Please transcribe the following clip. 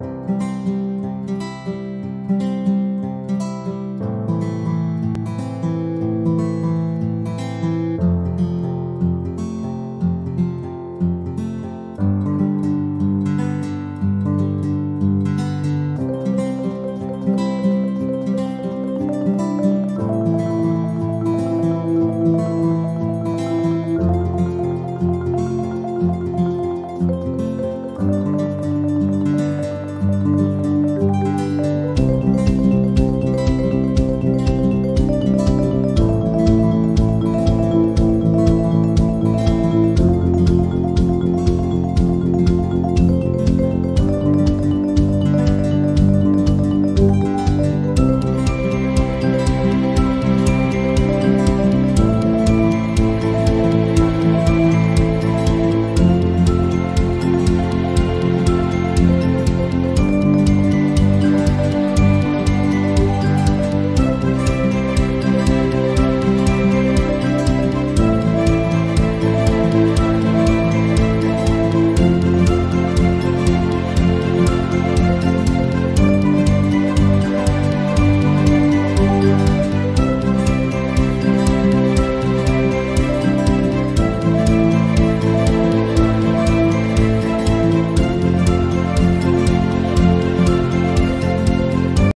you